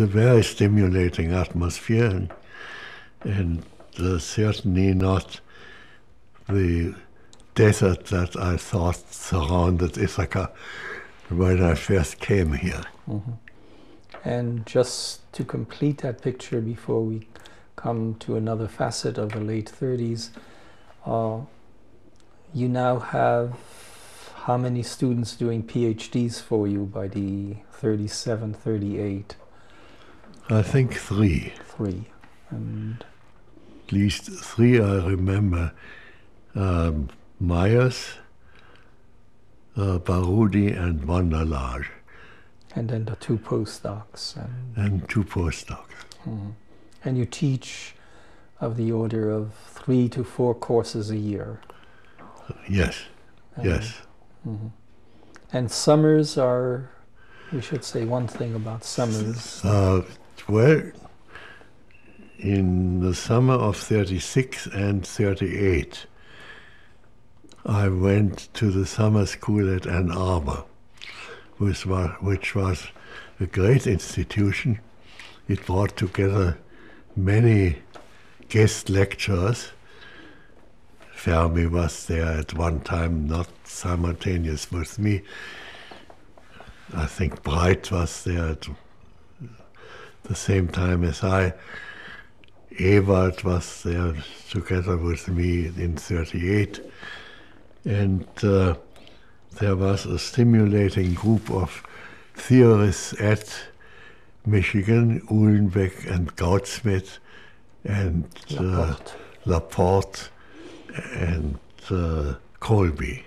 a very stimulating atmosphere, and, and certainly not the desert that I thought surrounded Ithaca when I first came here. Mm-hmm. And just to complete that picture before we come to another facet of the late 30s, uh, you now have how many students doing PhDs for you by the 37, 38? I think three. Three. And At least three I remember. Um, Meiers, uh, Baroodi, and van der Lage, and then the two postdocs. And, and two postdocs. Mhm. and you teach of the order of three to four courses a year. Yes, And- yes. Mhm. And summers are, we should say one thing about summers. Uh, well, in the summer of 36 and 38, I went to the summer school at Ann Arbor, which was, which was a great institution. It brought together many guest lecturers. Fermi was there at one time, not simultaneous with me. I think Breit was there at the same time as I. Ewald was there together with me in 38. And uh, there was a stimulating group of theorists at Michigan, Uhlenbeck and Goudsmit and uh, Laporte. Laporte and uh, Colby.